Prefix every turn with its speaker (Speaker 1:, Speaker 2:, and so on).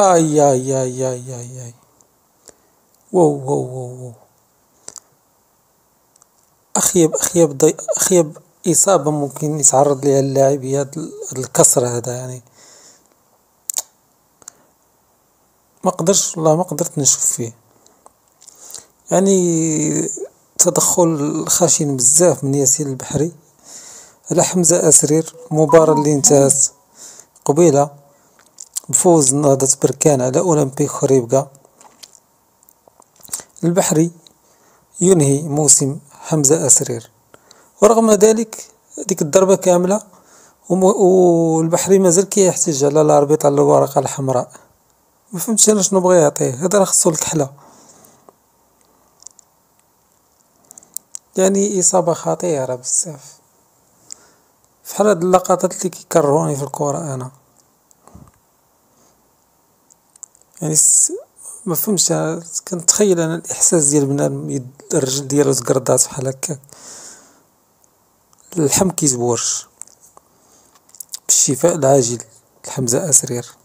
Speaker 1: آي آي آي آي آي آي واو واو واو واو أخيب أخيب ضي أخيب إصابة ممكن يتعرض لها اللاعب هي الكسر هذا يعني. مقدرتش والله ما قدرت نشوف فيه. يعني تدخل خشن بزاف من ياسين البحري. على حمزة أسرير مباراة اللي انتهت قبيلة. بفوز نهضة بركان على أولمبيك خريبكا البحري ينهي موسم حمزة أسرير. ورغم ذلك هاديك الضربة كاملة والبحري مازال كيحتج على الأربيط على الورقة الحمراء. مفهمتش أنا شنو بغا يعطيه. هذا راه خصو الكحلة. يعني إصابة خطيرة بزاف. فحال هاد اللقطات اللي كيكرهوني في الكورة أنا. يعني مفهمتش كنتخيل أنا الإحساس ديال بنادم الرجل ديالو تقرضات بحال هكاك اللحم كيزور بالشفاء العاجل لحمزة أسرير.